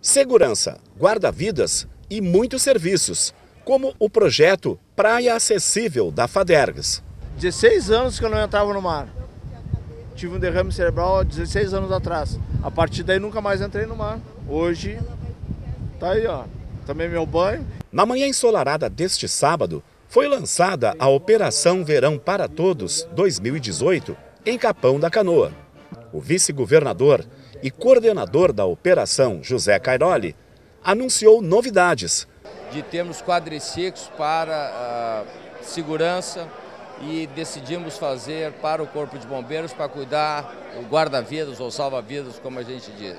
Segurança, guarda-vidas e muitos serviços, como o projeto Praia Acessível da Fadergs. 16 anos que eu não entrava no mar. Tive um derrame cerebral há 16 anos atrás. A partir daí nunca mais entrei no mar. Hoje, tá aí, ó. Também meu banho. Na manhã ensolarada deste sábado, foi lançada a Operação Verão para Todos 2018 em Capão da Canoa. O vice-governador e coordenador da operação, José Cairoli, anunciou novidades. De termos quadriciclos para uh, segurança e decidimos fazer para o Corpo de Bombeiros para cuidar o guarda-vidas ou salva-vidas, como a gente diz.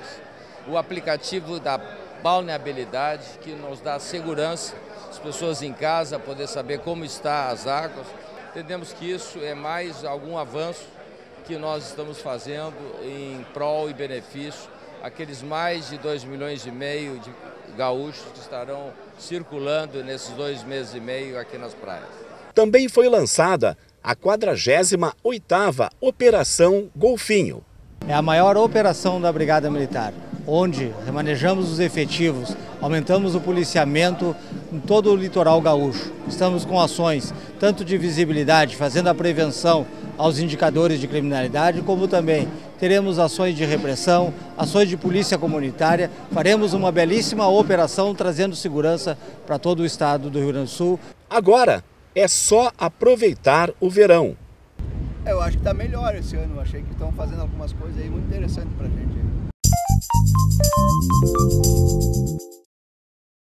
O aplicativo da balneabilidade que nos dá segurança, as pessoas em casa poder saber como está as águas. Entendemos que isso é mais algum avanço que nós estamos fazendo em prol e benefício aqueles mais de 2 milhões e meio de gaúchos que estarão circulando nesses dois meses e meio aqui nas praias. Também foi lançada a 48ª Operação Golfinho. É a maior operação da Brigada Militar onde remanejamos os efetivos, aumentamos o policiamento em todo o litoral gaúcho. Estamos com ações tanto de visibilidade, fazendo a prevenção aos indicadores de criminalidade, como também teremos ações de repressão, ações de polícia comunitária, faremos uma belíssima operação trazendo segurança para todo o estado do Rio Grande do Sul. Agora é só aproveitar o verão. Eu acho que está melhor esse ano, eu achei que estão fazendo algumas coisas aí muito interessantes para a gente. You.